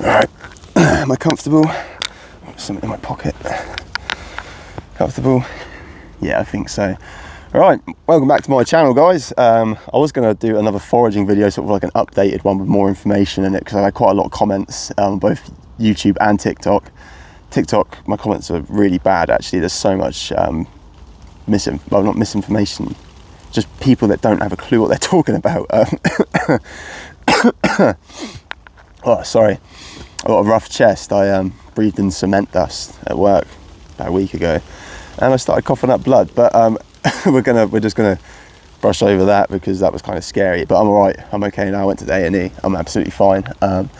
Right, am I comfortable? Something in my pocket. Comfortable? Yeah, I think so. All right, welcome back to my channel, guys. Um, I was going to do another foraging video, sort of like an updated one with more information in it, because I had quite a lot of comments on um, both YouTube and TikTok. TikTok, my comments are really bad. Actually, there's so much um, misin well, not misinformation, just people that don't have a clue what they're talking about. Um, oh, sorry, I got a rough chest. I um, breathed in cement dust at work about a week ago, and I started coughing up blood. But um, we're gonna, we're just gonna brush over that because that was kind of scary. But I'm all right. I'm okay now. I went to the A and E. I'm absolutely fine. Um,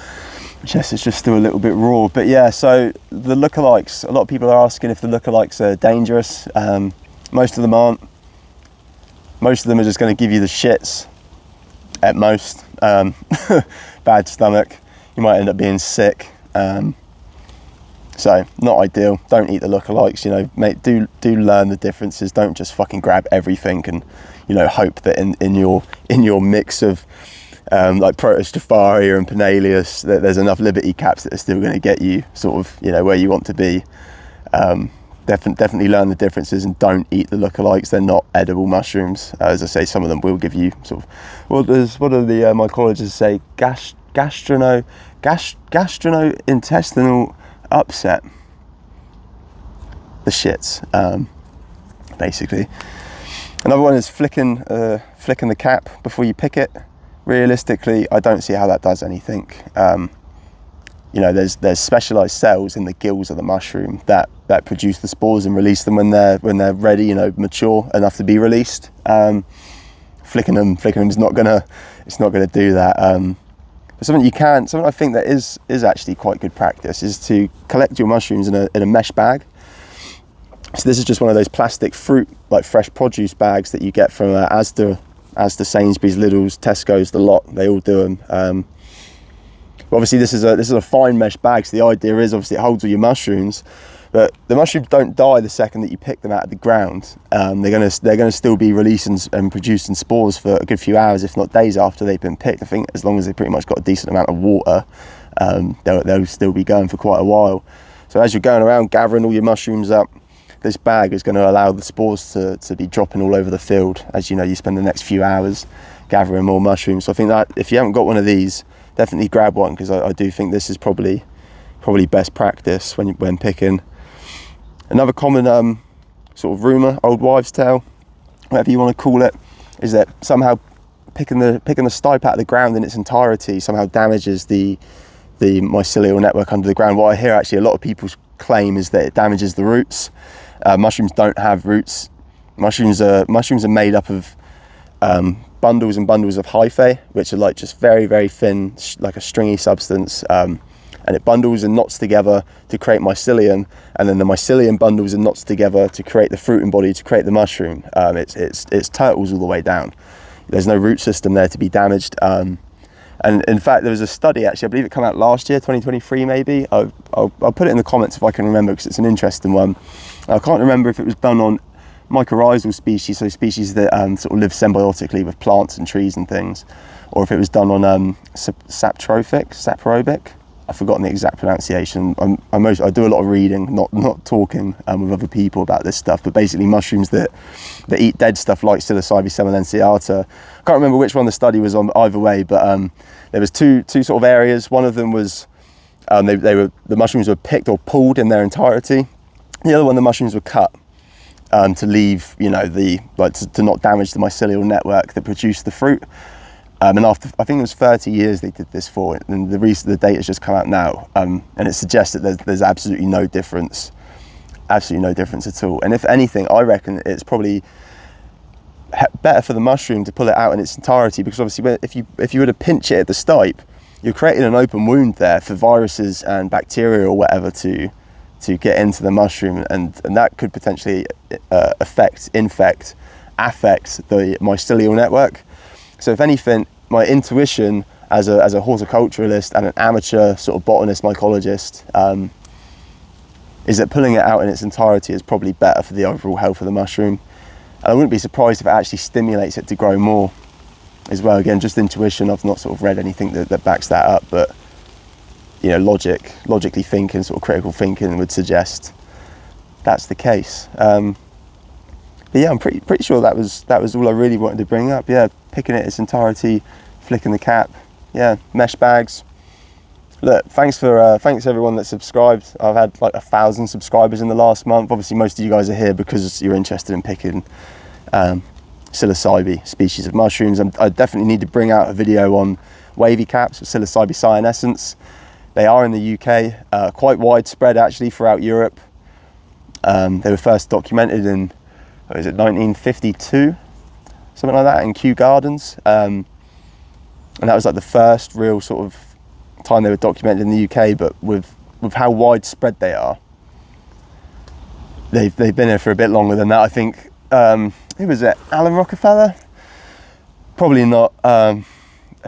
chest is just still a little bit raw. But yeah, so the lookalikes. A lot of people are asking if the lookalikes are dangerous. Um, most of them aren't. Most of them are just going to give you the shits at most. Um, bad stomach. You might end up being sick. Um, so not ideal. Don't eat the lookalikes. You know, mate. Do do learn the differences. Don't just fucking grab everything and you know hope that in, in your in your mix of um, like Protostropharia and Panaeolus, that there's enough Liberty caps that are still going to get you sort of you know where you want to be. Um, definitely, definitely learn the differences and don't eat the lookalikes. They're not edible mushrooms. Uh, as I say, some of them will give you sort of what does what do the uh, mycologists say? Gas, gastrono, gas, gastrointestinal upset. The shits, um, basically. Another one is flicking, uh, flicking the cap before you pick it. Realistically, I don't see how that does anything. Um, you know, there's there's specialized cells in the gills of the mushroom that that produce the spores and release them when they're when they're ready, you know, mature enough to be released. Um, flicking them, flicking them is not gonna, it's not gonna do that. Um, but something you can, something I think that is is actually quite good practice is to collect your mushrooms in a in a mesh bag. So this is just one of those plastic fruit, like fresh produce bags that you get from uh, Asda, Asda, Sainsbury's, Lidl's, Tesco's, the lot. They all do them. Um, obviously, this is a this is a fine mesh bag. So the idea is obviously it holds all your mushrooms, but the mushrooms don't die the second that you pick them out of the ground. Um, they're gonna they're gonna still be releasing and producing spores for a good few hours, if not days after they've been picked. I think as long as they've pretty much got a decent amount of water, um, they'll, they'll still be going for quite a while. So as you're going around gathering all your mushrooms up, this bag is going to allow the spores to, to be dropping all over the field as you know you spend the next few hours gathering more mushrooms so i think that if you haven't got one of these definitely grab one because I, I, do think this is probably probably best practice when when picking. Another common um, sort of rumor old wives tale whatever you want to call it is that somehow picking the picking the stipe out of the ground in its entirety somehow damages the the mycelial network under the ground. What i hear actually a lot of people's claim is that it damages the roots. Uh, mushrooms don't have roots. Mushrooms are mushrooms are made up of um, bundles and bundles of hyphae, which are like just very very thin, like a stringy substance. Um, and it bundles and knots together to create mycelium, and then the mycelium bundles and knots together to create the fruiting body to create the mushroom. Um, it's it's it's turtles all the way down. There's no root system there to be damaged. Um, and in fact, there was a study actually, I believe it came out last year, 2023 maybe. I'll, I'll, I'll put it in the comments if I can remember because it's an interesting one. I can't remember if it was done on mycorrhizal species, so species that um, sort of live symbiotically with plants and trees and things, or if it was done on um, saprotrophic, saprobic. I've forgotten the exact pronunciation. I'm, I'm most, I do a lot of reading, not not talking um, with other people about this stuff. But basically, mushrooms that that eat dead stuff like psilocybe semilanceata. I can't remember which one the study was on either way, but um, there was two two sort of areas. One of them was um, they, they were the mushrooms were picked or pulled in their entirety. The other one, the mushrooms were cut um, to leave, you know, the like to, to, not damage the mycelial network that produced the fruit. Um, and after I think it was 30 years they did this for, it, and the reason the data has just come out now, um, and it suggests that there's, there's absolutely no difference, absolutely no difference at all. And if anything, I reckon it's probably better for the mushroom to pull it out in its entirety because obviously if you if you were to pinch it at the stipe, you're creating an open wound there for viruses and bacteria or whatever to to get into the mushroom, and, and that could potentially uh, affect, infect, affect the mycelial network. So, if anything, my intuition as a, as a horticulturalist and an amateur sort of botanist mycologist um, is that pulling it out in its entirety is probably better for the overall health of the mushroom. And I wouldn't be surprised if it actually stimulates it to grow more. as well. Again, just intuition. I've not sort of read anything that, that backs that up, but you know, logic, logically thinking, sort of critical thinking would suggest that's the case. Um, but yeah, I'm pretty pretty sure that was that was all I really wanted to bring up. Yeah, picking it its entirety, flicking the cap. Yeah, mesh bags. Look, thanks for uh, thanks everyone that subscribed. I've had like a thousand subscribers in the last month. Obviously, most of you guys are here because you're interested in picking um, psilocybe species of mushrooms. I'm, i definitely need to bring out a video on wavy caps psilocybe cyanescens. They are in the UK, uh, quite widespread actually throughout Europe. Um, they were first documented in, what is it, 1952, something like that, in Kew Gardens. Um, and that was like the first real sort of time they were documented in the UK, but with, with how widespread they are, they've, they've been here for a bit longer than that. I think, um, who was it, Alan Rockefeller? Probably not. Um,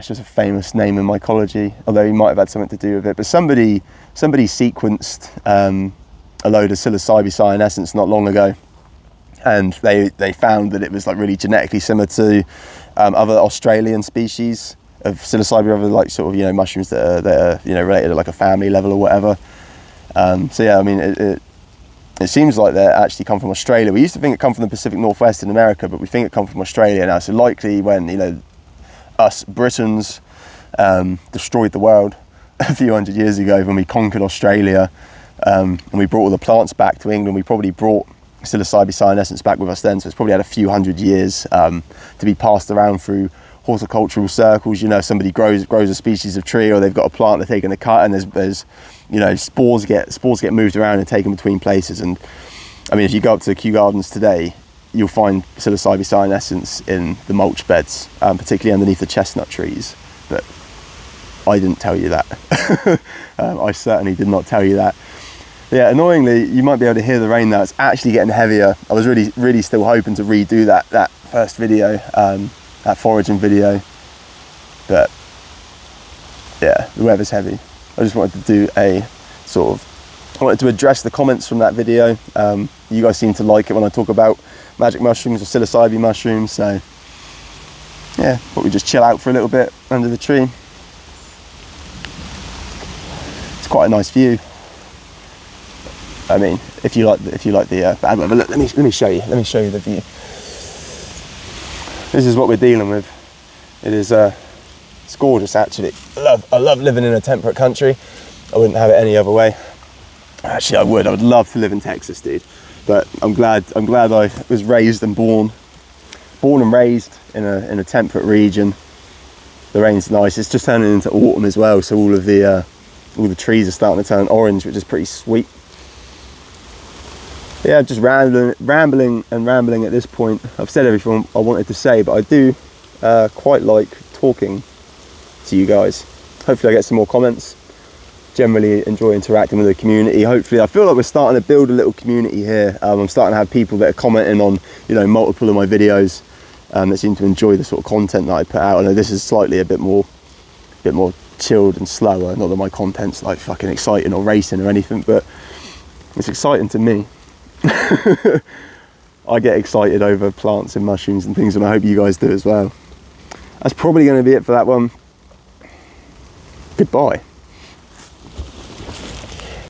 that's just a famous name in mycology, although he might have had something to do with it. But somebody, somebody sequenced um, a load of psilocybe cyanescens not long ago, and they they found that it was like really genetically similar to um, other Australian species of psilocybe, other like sort of you know mushrooms that are, that are you know related at like a family level or whatever. Um, so yeah, I mean it, it, it seems like they actually come from Australia. We used to think it come from the Pacific Northwest in America, but we think it come from Australia now. So likely when you know us Britons um, destroyed the world a few hundred years ago when we conquered Australia um, and we brought all the plants back to England. We probably brought psilocybe cyanescens back with us then, so it's probably had a few hundred years um, to be passed around through horticultural circles. You know, somebody grows grows a species of tree, or they've got a plant they're taking a cut, and there's there's you know spores get spores get moved around and taken between places. And I mean, if you go up to Kew Gardens today, you'll find psilocybe cyanescens in the mulch beds, um, particularly underneath the chestnut trees. But I didn't tell you that. um, I certainly did not tell you that. Yeah, annoyingly, you might be able to hear the rain now. It's actually getting heavier. I was really, really still hoping to redo that that first video, um, that foraging video, but yeah, the weather's heavy. I just wanted to do a sort of, I wanted to address the comments from that video. Um, you guys seem to like it when I talk about magic mushrooms or psilocybe mushrooms. So yeah, but we just chill out for a little bit under the tree. It's quite a nice view. I mean, if you like, if you like the uh, bad weather, look, let me let me show you. Let me show you the view. This is what we're dealing with. It is, uh, it's gorgeous actually. I love, I love living in a temperate country. I wouldn't have it any other way. Actually, I would. I would love to live in Texas, dude but I'm glad I'm glad I was raised and born born and raised in a in a temperate region. The rain's nice. It's just turning into autumn as well, so all of the uh, all the trees are starting to turn orange, which is pretty sweet. Yeah, just rambling, rambling and rambling at this point. I've said everything I wanted to say, but I do uh, quite like talking to you guys. Hopefully, I get some more comments generally enjoy interacting with the community. Hopefully, I feel like we're starting to build a little community here. Um, I'm starting to have people that are commenting on, you know, multiple of my videos um, that seem to enjoy the sort of content that I put out. I know this is slightly a bit more, a bit more chilled and slower. Not that my content's like fucking exciting or racing or anything, but it's exciting to me. I get excited over plants and mushrooms and things, and I hope you guys do as well. That's probably going to be it for that one. Goodbye.